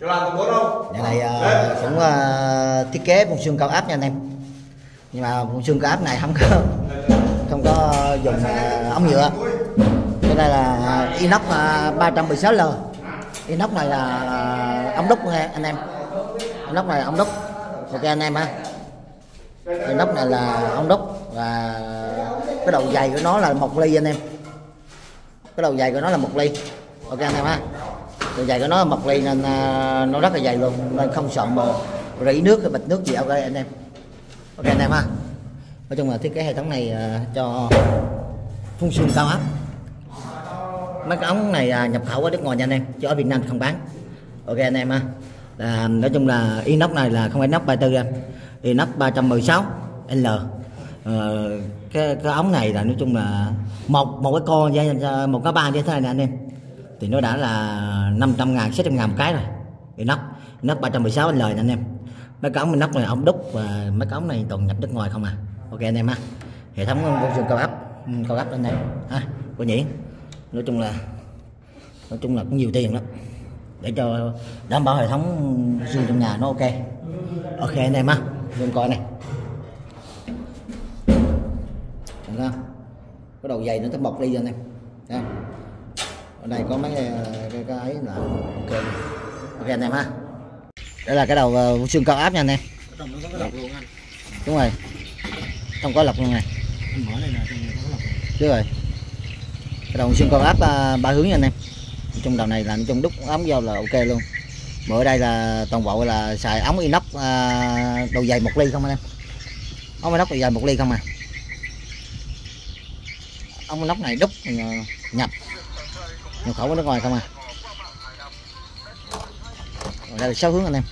nhà này ờ, cũng ờ, thiết kế vùng xương cao áp nha anh em. Nhưng mà vùng xương cao áp này không có không có dùng ờ, ống nhựa. Cái đây là inox ờ, 316L inox này là ống đúc nha anh em. Inox này là ống đúc. Ok anh em ha. Inox này là ống đúc và cái đầu dày của nó là một ly anh em. Cái đầu dày của nó là một ly. Ok anh em ha độ dày của nó mọc một ly nên à, nó rất là dày luôn nên không sợ mà rỉ nước hay bịch nước gì ok anh em. Ok anh em ha. Nói chung là thiết kế hệ thống này à, cho phun xương cao áp. Mấy cái ống này à, nhập khẩu ở nước ngoài nha anh em chứ ở Việt Nam không bán. Ok anh em ha. Là, nói chung là inox này là không phải inox 34 anh inox 316 L. Ờ, cái cái ống này là nói chung là một một cái con một cái ba như thế này nè anh em thì nó đã là 500 ngàn 600 ngàn một cái rồi. Thì nóc nóc 316 L nè anh em. Mấy cái ống nóc này ống đúc và mấy cái ống này toàn nhập nước ngoài không à. Ok anh em ha. Hệ thống vô trường cao áp ừ, cao áp lên này ha của nhĩ, nói chung là nói chung là cũng nhiều tiền lắm. Để cho đảm bảo hệ thống dương trong nhà nó ok. Ok anh em ha. Luôn coi này. Được không? Có đầu dày nó tới bọc đi rồi anh em ở đây có mấy cái, cái, cái ấy là ok. Ok anh em ha. Đây là cái đầu uh, xương cao áp nha anh em. Anh. Đúng rồi. Không có lọc luôn này. Chứ rồi. Cái đầu xương cao áp uh, ba hướng nha anh em. Trong đầu này là trong đúc ống vô là ok luôn. Mà ở đây là toàn bộ là xài ống inox uh, đầu dày một ly không anh em? Ống inox đầu dày một ly không à? Ống inox này đúc nhập nhập khẩu ở nước ngoài không à? Rồi đây là sáu hướng anh em.